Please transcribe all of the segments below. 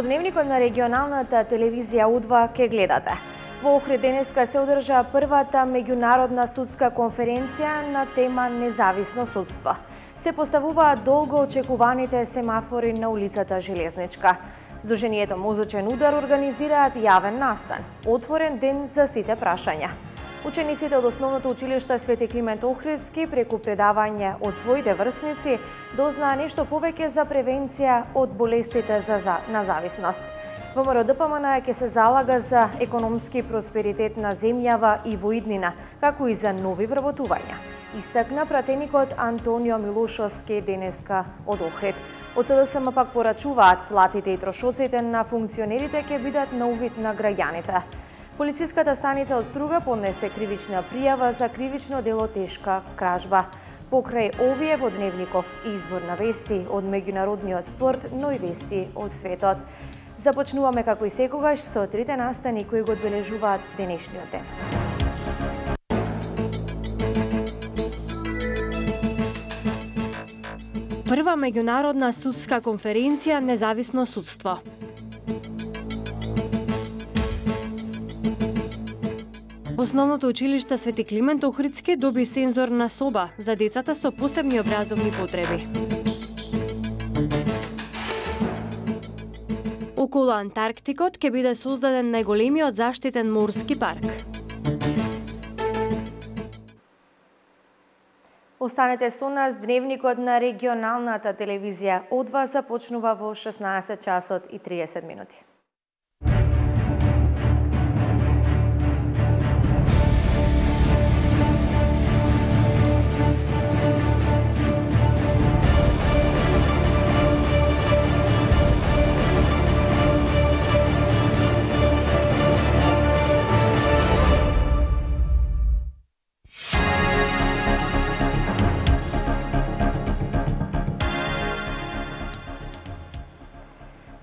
Во дневникот на регионалната телевизија Удва ке гледате. Во Охрид денеска се одржа првата меѓународна судска конференција на тема независно судство. Се поставуваат долго очекуваните семафори на улицата Железничка. Сдруженијето Мозочен удар организираат јавен настан, отворен ден за сите прашања. Учениците од основното училиште Свети Климент Охридски преку предавање од своите врсници дознаа нешто повеќе за превенција од болестите за, за на зависност. ВМРО ДПМН ќе се залага за економски просперитет на земјава и воиднина, како и за нови вработувања. Истакна пратеникот Антонио Милошовски денеска од Охрид. Од СДСМ пак порачуваат платите и трошоците на функционерите ќе бидат на увид на граѓаните. Полициската станица од Струга поднесе кривична пријава за кривично дело тешка кражба. Покрај овие во Дневников избор на вести од меѓународниот спорт, но и вести од светот. Започнуваме како и секогаш со трите настани кои го одбележуваат денешниот ден. Прва меѓународна судска конференција Независно судство. Основното училиште Свети Климент Охридски доби сензорна соба за децата со посебни образовни потреби. Околу Антарктикот ќе биде создаден најголемиот заштитен морски парк. Останете со нас, дневникот на регионалната телевизија од вас започнува во 16 часот и 30 минути.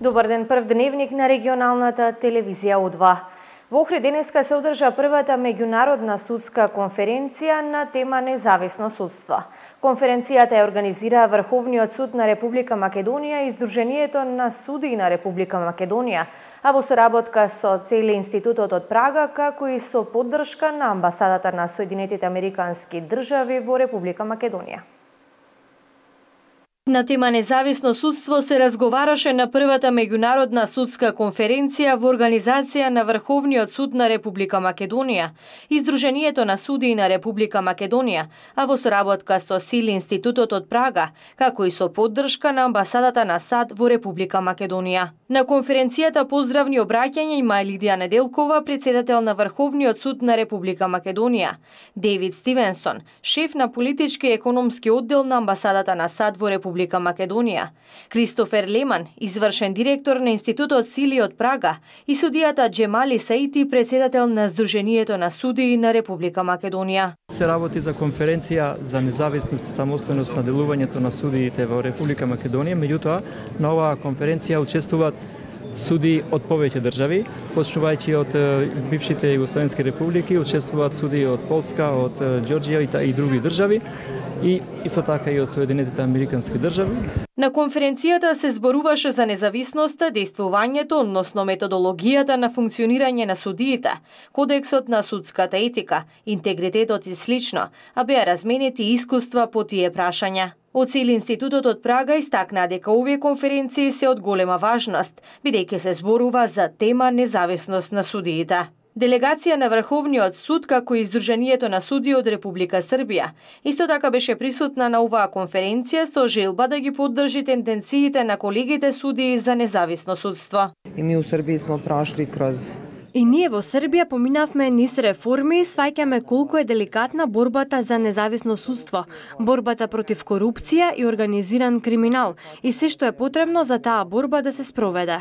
Добар ден, прв дневник на регионалната телевизија О2. Во Охрид денеска се одржа првата меѓународна судска конференција на тема независно судство. Конференцијата ја организира Врховниот суд на Република Македонија и Сдруженијето на суди на Република Македонија, а во соработка со цели институтот од Прага, како и со поддршка на амбасадата на Соединетите Американски држави во Република Македонија. На тема независно судство се разговараше на првата меѓународна судска конференција во организација на Врховниот суд на Република Македонија Издруженијето на суди на Република Македонија, а во соработка со Сили Институтот од Прага, како и со поддршка на амбасадата на САД во Република Македонија. На конференцијата поздравни обраќања има Лидија Неделкова, председател на Врховниот суд на Република Македонија, Девид Стивенсон, шеф на политички и економски оддел на амбасадата на САД во Република Република Македонија, Кристофер Леман, извршен директор на Институтот Сили од Прага и судијата Джемали Саити, председател на Сдруженијето на судии на Република Македонија. Се работи за конференција за независност и самостојност на делувањето на судиите во Република Македонија, меѓутоа на оваа конференција учествуваат суди од повеќе држави, почнувајќи од бившите југословенски републики, учествуваат суди од Полска, од Ѓорџија и, и други држави и исто така и од Соединетите Американски држави. На конференцијата се зборуваше за независноста, действувањето, односно методологијата на функционирање на судиите, кодексот на судската етика, интегритетот и слично, а беа разменети искуства по тие прашања. Од цели Институтот од Прага истакна дека овие конференции се од голема важност, бидејќи се зборува за тема независност на судиите. Делегација на Врховниот суд како и Издруженијето на суди од Република Србија исто така беше присутна на оваа конференција со желба да ги поддржи тенденциите на колегите суди за независно судство. И ми у Србија смо прошли кроз И ние во Србија поминавме низ реформи и сваќаме колку е деликатна борбата за независно судство, борбата против корупција и организиран криминал и се што е потребно за таа борба да се спроведе.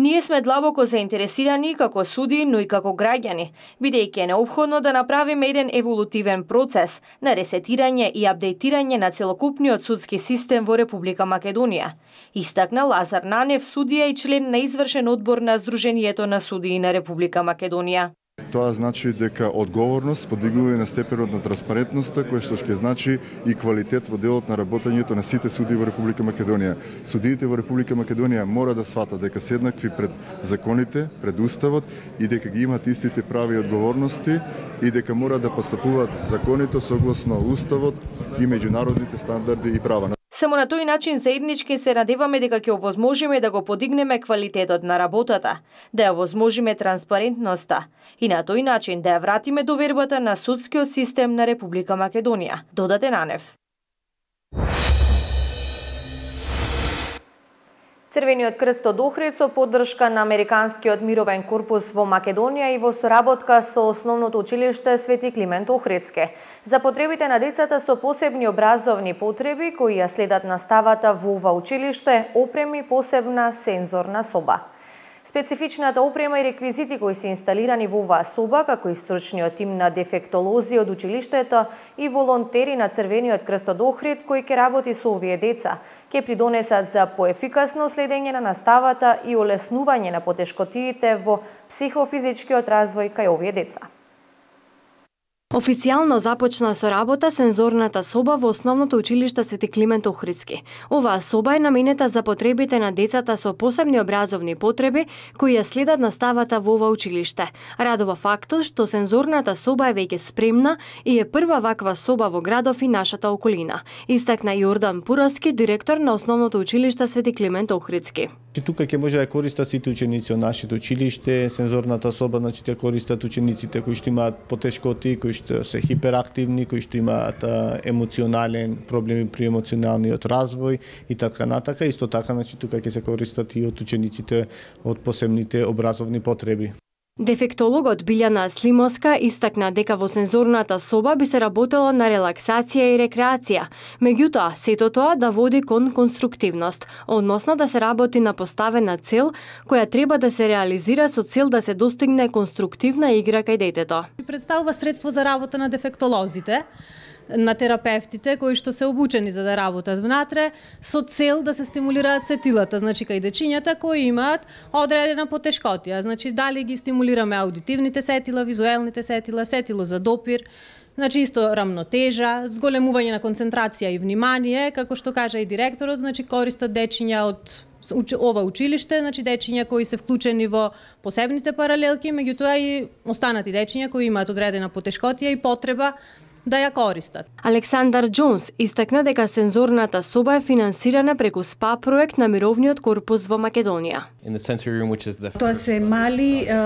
Ние сме длабоко заинтересирани како суди, но и како граѓани, бидејќи е необходно да направиме еден еволутивен процес на ресетирање и апдейтирање на целокупниот судски систем во Република Македонија. Истакна Лазар Нанев, судија и член на извршен одбор на Сдруженијето на судии на Република Македонија. Тоа значи дека одговорност подигнува на степенот на транспарентноста, кој што ќе значи и квалитет во делот на работењето на сите суди во Република Македонија. Судиите во Република Македонија мора да сватат дека се еднакви пред законите, пред уставот и дека ги имаат истите прави и одговорности и дека мора да постапуваат законите согласно уставот и меѓународните стандарди и права. Само на тој начин заеднички се надеваме дека ќе овозможиме да го подигнеме квалитетот на работата, да ја овозможиме транспарентноста и на тој начин да ја вратиме довербата на судскиот систем на Република Македонија, додаде Нанев. Црвениот крст од Охрид со поддршка на Американскиот мировен корпус во Македонија и во соработка со Основното училиште Свети Климент Охридске. За потребите на децата со посебни образовни потреби кои ја следат наставата во ова училиште, опреми посебна сензорна соба. Специфичната опрема и реквизити кои се инсталирани во оваа соба, како и стручниот тим на дефектолози од училиштето и волонтери на Црвениот крст од Охрид кои ќе работи со овие деца, ќе придонесат за поефикасно следење на наставата и олеснување на потешкотиите во психофизичкиот развој кај овие деца. Официјално започна со работа сензорната соба во основното училиште Свети Климент Охридски. Оваа соба е наменета за потребите на децата со посебни образовни потреби кои ја следат наставата во ова училиште. Радова фактот што сензорната соба е веќе спремна и е прва ваква соба во градов и нашата околина. Истакна Јордан Пураски, директор на основното училиште Свети Климент Охридски. Значи, тука ќе може да користат сите ученици од нашето училиште, сензорната соба, значи ќе користат учениците кои што имаат потешкоти, кои што се хиперактивни, кои што имаат емоционален проблеми при емоционалниот развој и така натака. Исто така, значи тука ќе се користат и од учениците од посебните образовни потреби. Дефектологот Билјана Слимоска истакна дека во сензорната соба би се работело на релаксација и рекреација, меѓутоа сето тоа да води кон конструктивност, односно да се работи на поставена цел која треба да се реализира со цел да се достигне конструктивна игра кај детето. Представува средство за работа на дефектолозите, на терапевтите кои што се обучени за да работат внатре со цел да се стимулираат сетилата, значи кај дечињата кои имаат одредена потешкотија, значи дали ги стимулираме аудитивните сетила, визуелните сетила, сетило за допир, Значи исто рамнотежа, зголемување на концентрација и внимание, како што кажа и директорот, значи користат дечиња од ова училиште, значи дечиња кои се вклучени во посебните паралелки, меѓутоа и останати дечиња кои имаат одредена потешкотија и потреба да ја користат. Александар Джонс истакна дека сензорната соба е финансирана преку СПА проект на Мировниот корпус во Македонија. Тоа се мали е,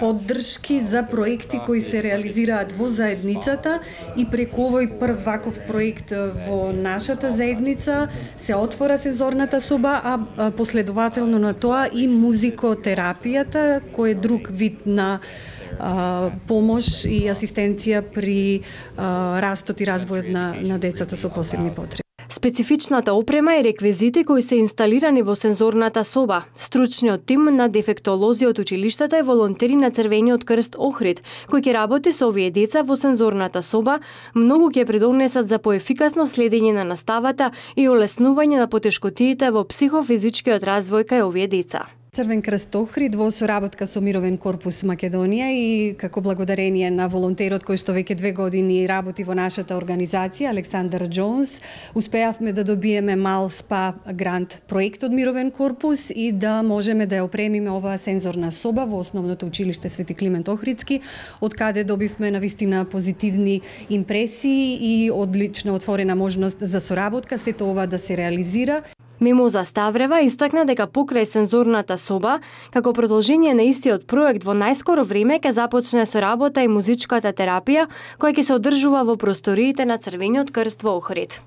поддршки за проекти кои се реализираат во заедницата и преку овој прв ваков проект во нашата заедница се отвора сензорната соба, а последователно на тоа и музикотерапијата, кој е друг вид на помош и асистенција при растот и развојот на, на децата со посебни потреби. Специфичната опрема и реквизити кои се инсталирани во сензорната соба, стручниот тим на дефектолози од училиштата и волонтери на Црвениот крст Охрид, кој ќе работи со овие деца во сензорната соба, многу ќе придонесат за поефикасно следење на наставата и олеснување на потешкотиите во психофизичкиот развој кај овие деца. Црвен крст Охрид во соработка со Мировен корпус Македонија и како благодарение на волонтерот кој што веќе две години работи во нашата организација, Александар Джонс, успеавме да добиеме мал спа грант проект од Мировен корпус и да можеме да ја опремиме оваа сензорна соба во основното училиште Свети Климент Охридски, од каде добивме на вистина позитивни импресии и одлична отворена можност за соработка, сето ова да се реализира. Мимоза Ставрева истакна дека покрај сензорната соба, како продолжение на истиот проект во најскоро време ќе започне со работа и музичката терапија, која ќе се одржува во просториите на Црвениот крст во Охрид.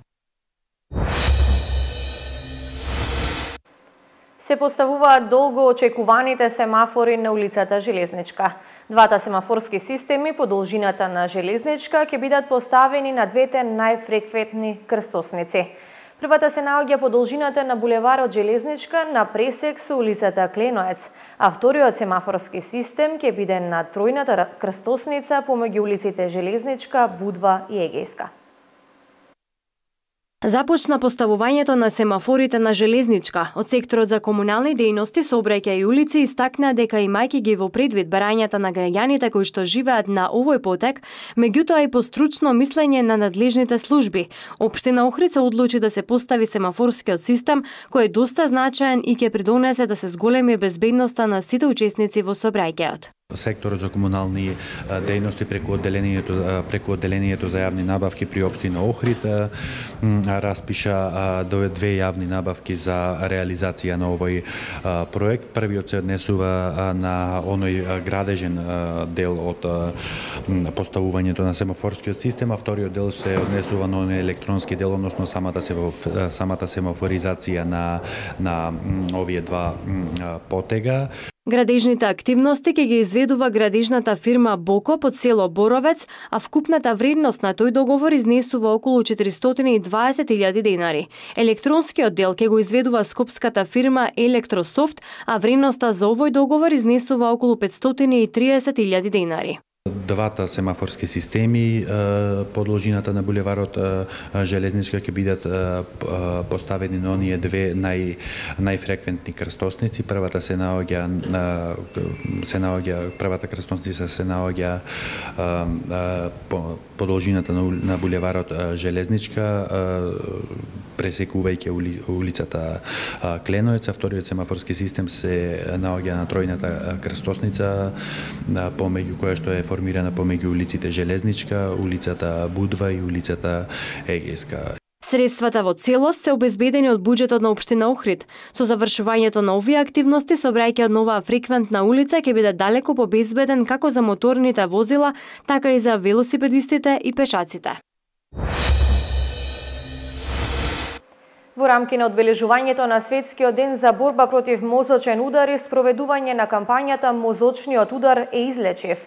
Се поставуваат долго очекуваните семафори на улицата Железничка. Двата семафорски системи по должината на Железничка ќе бидат поставени на двете најфреквентни крстосници. Првата се наоѓа по должината на булеварот Железничка на пресек со улицата Кленоец, а вториот семафорски систем ќе биде на тројната крстосница помеѓу улиците Железничка, Будва и Егејска. Започна поставувањето на семафорите на железничка. Од секторот за комунални дејности, сообраќај и улици истакна дека имајќи ги во предвид барањата на граѓаните кои што живеат на овој потек, меѓутоа и постручно мислење на надлежните служби, Општина Охрица одлучи да се постави семафорскиот систем, кој е доста значаен и ќе придонесе да се зголеми безбедноста на сите учесници во сообраќајот секторот за комунални дејности преку одделението преку одделението за јавни набавки при општина Охрид распиша две јавни набавки за реализација на овој проект. Првиот се однесува на оној градежен дел од поставувањето на семафорскиот систем, а вториот дел се однесува на оној електронски дел, односно самата самата семафоризација на на овие два потега. Градежните активности ќе ги изведува градежната фирма Боко под село Боровец, а вкупната вредност на тој договор изнесува околу 420.000 денари. Електронскиот дел ќе го изведува скопската фирма Електрософт, а вредноста за овој договор изнесува околу 530.000 денари двата семафорски системи по должината на булеварот Железничка ќе бидат поставени на оние две нај најфреквентни крстосници. Првата се наоѓа на се наоѓа првата крстосница се наоѓа по, по должината на, на булеварот Железничка пресекувајќи улицата Кленоец, вториот семафорски систем се наоѓа на тројната крстосница помеѓу која што е формирана помеѓу улиците Железничка, улицата Будва и улицата Егеска. Средствата во целост се обезбедени од буџетот на општина Охрид. Со завршувањето на овие активности, сообраќајот нова фреквентна улица ќе биде далеко побезбеден како за моторните возила, така и за велосипедистите и пешаците. Во рамки на одбележувањето на Светскиот ден за борба против мозочен удар и спроведување на кампањата Мозочниот удар е излечив.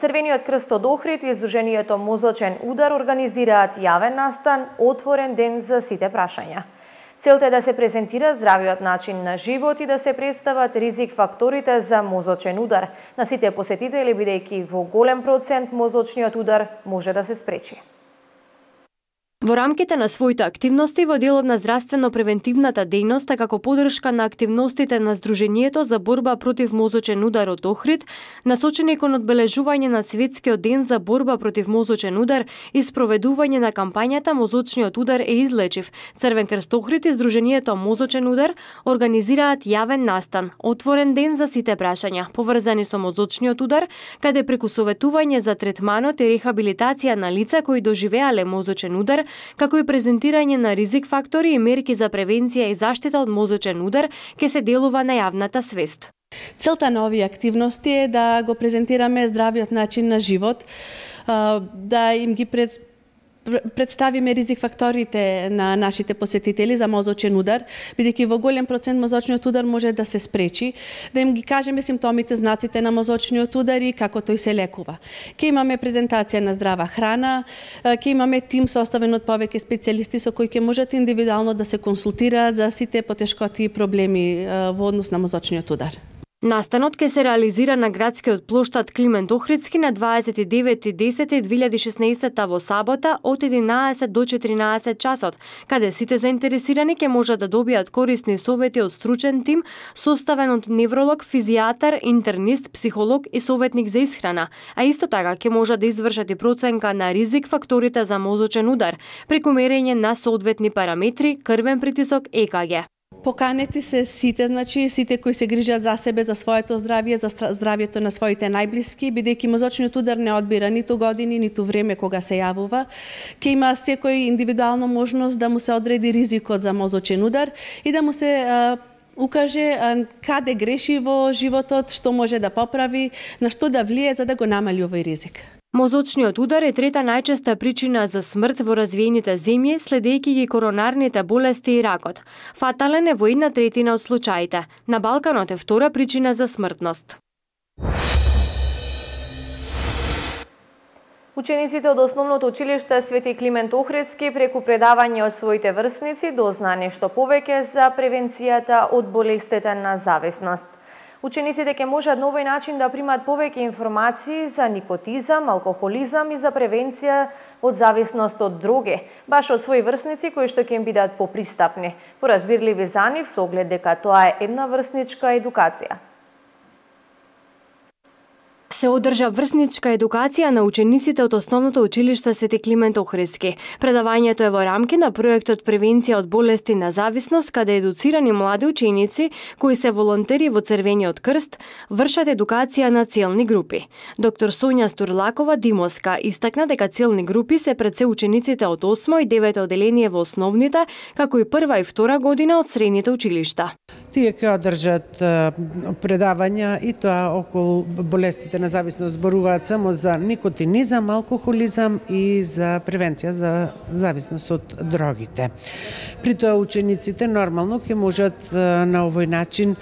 Црвениот крст од Охрид и Сдруженијето Мозочен удар организираат јавен настан, отворен ден за сите прашања. Целта е да се презентира здравиот начин на живот и да се представат ризик факторите за мозочен удар на сите посетители, бидејќи во голем процент мозочниот удар може да се спречи. Во рамките на своите активности во делот на здравствено-превентивната дејност, така како подршка на активностите на Сдруженијето за борба против мозочен удар од Охрид, насочени кон одбележување на Светскиот ден за борба против мозочен удар и спроведување на кампањата Мозочниот удар е излечив, Црвен крст Охрид и Сдруженијето Мозочен удар организираат јавен настан, отворен ден за сите прашања, поврзани со мозочниот удар, каде преку советување за третманот и рехабилитација на лица кои доживеале мозочен удар, како и презентирање на ризик фактори и мерки за превенција и заштита од мозочен удар, ќе се делува на јавната свест. Целта на овие активности е да го презентираме здравиот начин на живот, да им ги пред представиме ризик факторите на нашите посетители за мозочен удар, бидејќи во голем процент мозочниот удар може да се спречи, да им ги кажеме симптомите, знаците на мозочниот удар и како тој се лекува. Ке имаме презентација на здрава храна, ке имаме тим составен од повеќе специјалисти со кои ќе можат индивидуално да се консултираат за сите потешкоти и проблеми во однос на мозочниот удар. Настанот ќе се реализира на градскиот плоштад Климент Охридски на 29.10.2016 во сабота од 11 до 14 часот, каде сите заинтересирани ќе можат да добијат корисни совети од стручен тим составен од невролог, физијатар, интернист, психолог и советник за исхрана, а исто така ќе можат да извршат и проценка на ризик факторите за мозочен удар, преку мерење на соодветни параметри, крвен притисок, ЕКГ. Поканети се сите, значи сите кои се грижат за себе, за своето здравје, за здравјето на своите најблиски, бидејќи мозочниот удар не одбира ниту години, ниту време кога се јавува. Ке има секој индивидуална можност да му се одреди ризикот за мозочен удар и да му се укаже каде греши во животот, што може да поправи, на што да влие за да го намали овој ризик. Мозочниот удар е трета најчеста причина за смрт во развиените земји, следејќи ги коронарните болести и ракот. Фатален е во една третина од случаите. На Балканот е втора причина за смртност. Учениците од основното училиште Свети Климент Охридски преку предавање од своите врсници дозна нешто повеќе за превенцијата од болестите на зависност. Учениците ќе можат на овој начин да примат повеќе информации за никотизам, алкохолизам и за превенција од зависност од дроги, баш од своји врсници кои што ќе им бидат попристапни, поразбирливи за нив со оглед дека тоа е една врсничка едукација се одржа врсничка едукација на учениците од Основното училиште Свети Климент Охриски. Предавањето е во рамки на проектот Превенција од болести на зависност, каде едуцирани млади ученици кои се волонтери во Црвениот крст вршат едукација на целни групи. Доктор Сонја Стурлакова Димоска истакна дека целни групи се пред се учениците од 8 и 9 оделение во основните, како и прва и втора година од средните училишта. Тие ќе одржат предавања и тоа околу болестите на зависност зборуваат само за никотинизам, алкохолизам и за превенција за зависност од дрогите. При тоа учениците нормално ќе можат на овој начин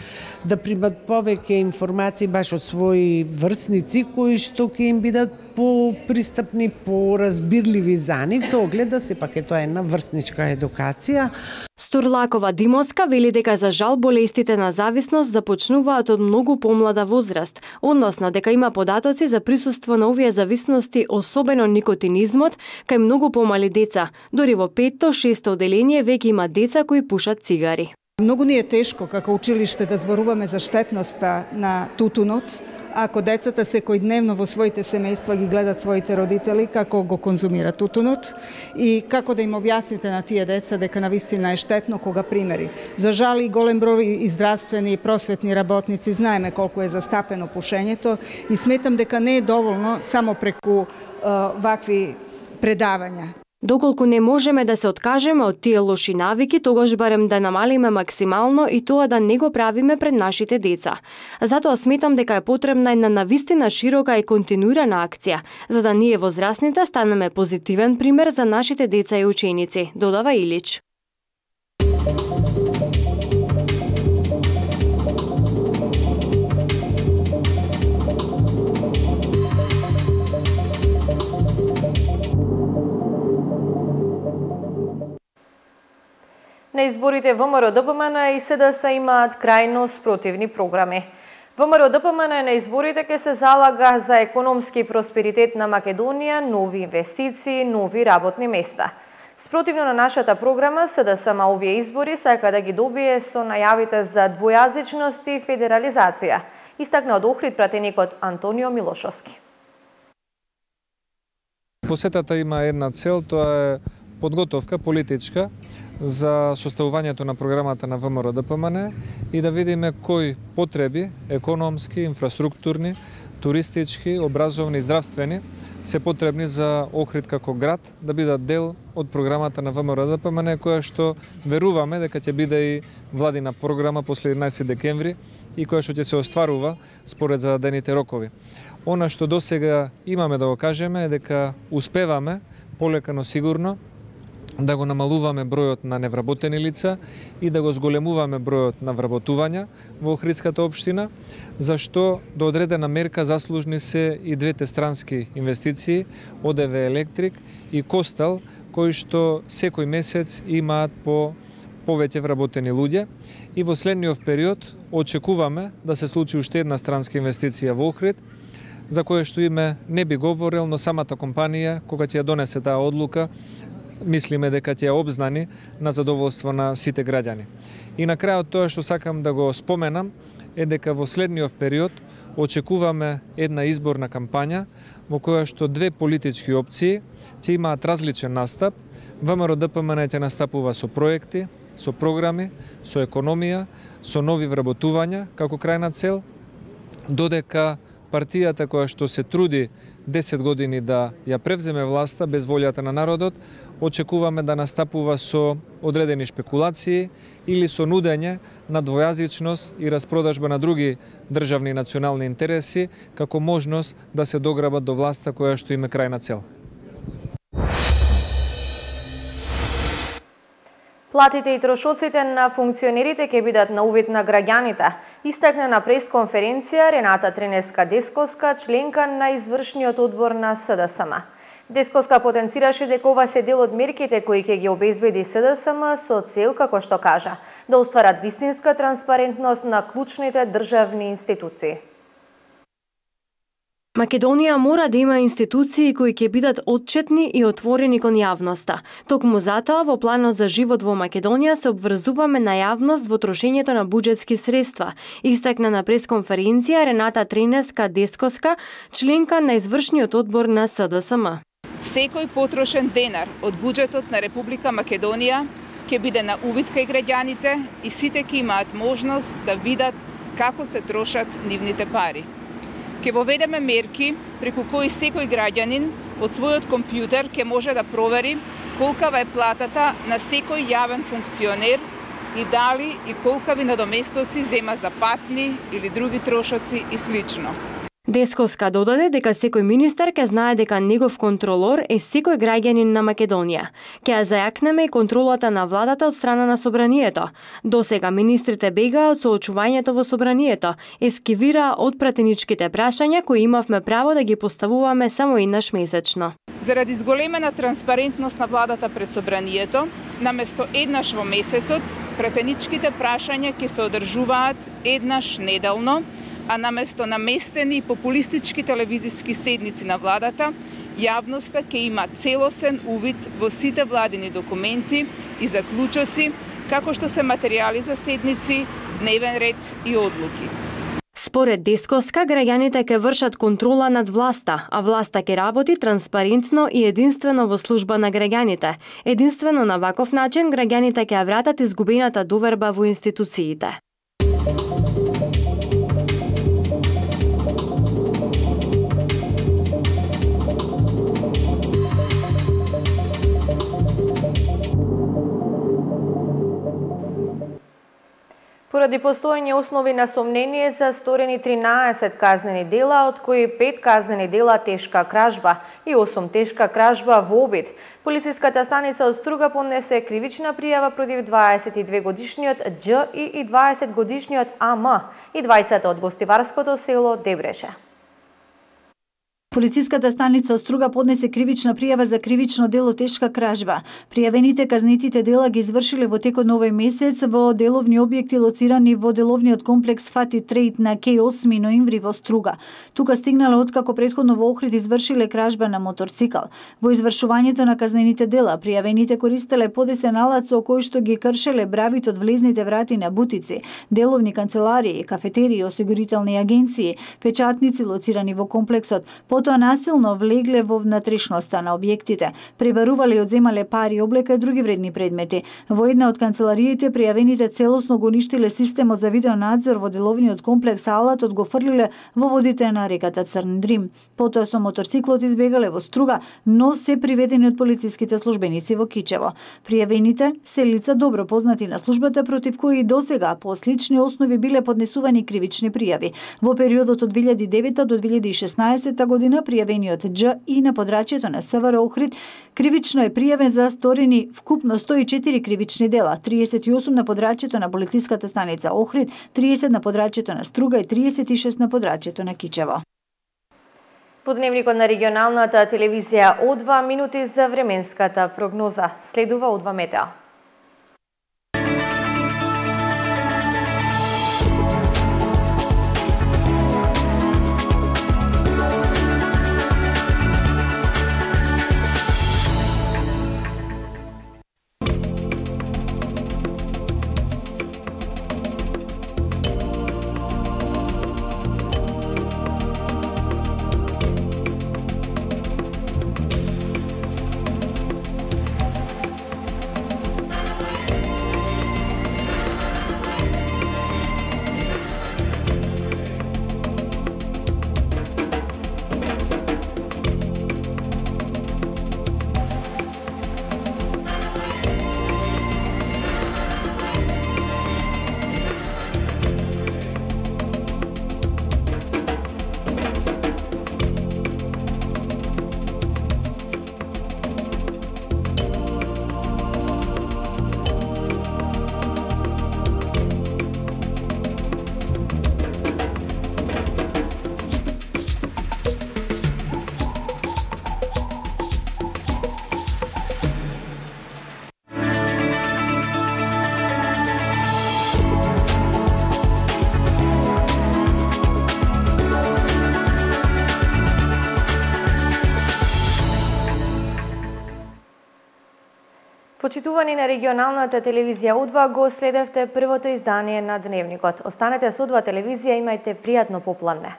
да примат повеќе информации баш од своји врсници кои што ќе им бидат по-пристапни, по-разбирливи за нив, со оглед да сепак е тоа една врсничка едукација. Стурлакова Димоска вели дека за жал болестите на зависност започнуваат од многу помлада возраст, односно дека има податоци за присуство на овие зависности, особено никотинизмот, кај многу помали деца. Дори во петто, шесто оделение веќе има деца кои пушат цигари. Многу ни е тешко како училиште да зборуваме за штетноста на тутунот, ако децата секојдневно во своите семејства ги гледат своите родители како го конзумира тутунот и како да им објасните на тие деца дека на вистина е штетно кога примери. За жал и голем број и здравствени и просветни работници знаеме колку е застапено пушењето и сметам дека не е доволно само преку вакви предавања. Доколку не можеме да се откажеме од тие лоши навики, тогаш барем да намалиме максимално и тоа да не го правиме пред нашите деца. Затоа сметам дека е потребна една навистина широка и континуирана акција, за да ние возрастните станеме позитивен пример за нашите деца и ученици, додава Илич. На изборите ВМРО ДПМН и СДС имаат крајно спротивни програми. ВМРО ДПМН на изборите ќе се залага за економски просперитет на Македонија, нови инвестиции, нови работни места. Спротивно на нашата програма, СДСМ овие избори сака да ги добие со најавите за двојазичност и федерализација, истакна од Охрид пратеникот Антонио Милошовски. Посетата има една цел, тоа е подготовка политичка за составувањето на програмата на ВМРО ДПМН и да видиме кои потреби економски, инфраструктурни, туристички, образовни и здравствени се потребни за Охрид како град да бидат дел од програмата на ВМРО ДПМН која што веруваме дека ќе биде и владина програма после 11 декември и која што ќе се остварува според зададените рокови. Она што досега имаме да го кажеме е дека успеваме полека но сигурно да го намалуваме бројот на невработени лица и да го зголемуваме бројот на вработувања во Охридската општина, зашто до одредена мерка заслужни се и двете странски инвестиции, ОДВ Електрик и Костал, кои што секој месец имаат по повеќе вработени луѓе. И во следниот период очекуваме да се случи уште една странска инвестиција во Охрид, за која што име не би говорил, но самата компанија, кога ќе ја донесе таа одлука, мислиме дека ќе обзнани на задоволство на сите граѓани. И на крајот тоа што сакам да го споменам е дека во следниот период очекуваме една изборна кампања во која што две политички опции ќе имаат различен настап. ВМРО ДПМН ќе настапува со проекти, со програми, со економија, со нови вработувања како крајна цел, додека партијата која што се труди 10 години да ја превземе власта без волјата на народот, очекуваме да настапува со одредени шпекулации или со нудење на двојазичност и распродажба на други државни и национални интереси како можност да се дограбат до власта која што име крајна цел. Платите и трошоците на функционерите ќе бидат на увид на граѓаните, истакна на пресконференција Рената Тренеска Дескоска, членка на извршниот одбор на СДСМ. Дескоска потенцираше дека ова се дел од мерките кои ќе ги обезбеди СДСМ со цел, како што кажа, да остварат вистинска транспарентност на клучните државни институции. Македонија мора да има институции кои ќе бидат отчетни и отворени кон јавноста. Токму затоа во планот за живот во Македонија се обврзуваме на јавност во трошењето на буџетски средства, истакна на пресконференција Рената Тренеска Дескоска, членка на извршниот одбор на СДСМ. Секој потрошен денар од буџетот на Република Македонија ќе биде на увид кај граѓаните и сите ќе имаат можност да видат како се трошат нивните пари. Ке воведеме мерки преку кои секој граѓанин од својот компјутер ќе може да провери колкава е платата на секој јавен функционер и дали и колкави надоместоци зема за патни или други трошоци и слично. Десковска додаде дека секој министер ќе знае дека негов контролор е секој граѓанин на Македонија. Ке ја зајакнеме и контролата на владата од страна на собранието. До сега министрите бегаа од соочувањето во собранието, ескивира од пратеничките прашања кои имавме право да ги поставуваме само еднаш месечно. Заради зголемена транспарентност на владата пред собранието, наместо еднаш во месецот, пратеничките прашања ќе се одржуваат еднаш неделно, а наместо наместени популистички телевизиски седници на владата, јавноста ќе има целосен увид во сите владини документи и заклучоци, како што се материјали за седници, дневен ред и одлуки. Според Дескоска, граѓаните ќе вршат контрола над власта, а власта ќе работи транспарентно и единствено во служба на граѓаните. Единствено на ваков начин граѓаните ќе вратат изгубената доверба во институциите. Поради постоење основи на сомнение за сторени 13 казнени дела, од кои 5 казнени дела тешка кражба и 8 тешка кражба во обид, полициската станица од Струга поднесе кривична пријава против 22 годишниот Дж и 20 годишниот АМ и двајцата од гостиварското село Дебреше. Полициската станица Струга поднесе кривична пријава за кривично дело тешка кражба. Пријавените казнитите дела ги извршиле во текот на овој месец во деловни објекти лоцирани во деловниот комплекс Фати Трейд на К 8 ноември во Струга. Тука стигнале откако предходно во Охрид извршиле кражба на моторцикл. Во извршувањето на казнените дела, пријавените користеле подесен алат со кој што ги кршеле бравите од влезните врати на бутици, деловни канцеларии, кафетерии, осигурителни агенции, печатници лоцирани во комплексот, потоа насилно влегле во внатрешноста на објектите, пребарувале и одземале пари, облека и други вредни предмети. Во една од канцелариите пријавените целосно го уништиле системот за видеонадзор во деловниот комплекс Алатот го фрлиле во водите на реката Црн Дрим. Потоа со моторциклот избегале во Струга, но се приведени од полициските службеници во Кичево. Пријавените се лица добро познати на службата против кои до сега по слични основи биле поднесувани кривични пријави. Во периодот од 2009 до 2016 година година пријавениот Дж и на подрачјето на СВР Охрид кривично е пријавен за сторени вкупно 104 кривични дела, 38 на подрачјето на полициската станица Охрид, 30 на подрачјето на Струга и 36 на подрачјето на Кичево. По дневникот на регионалната телевизија О2 минути за временската прогноза. Следува О2 метеа. Почитувани на регионалната телевизија Удва го следевте првото издание на Дневникот. Останете со Удва телевизија, имајте пријатно попладне.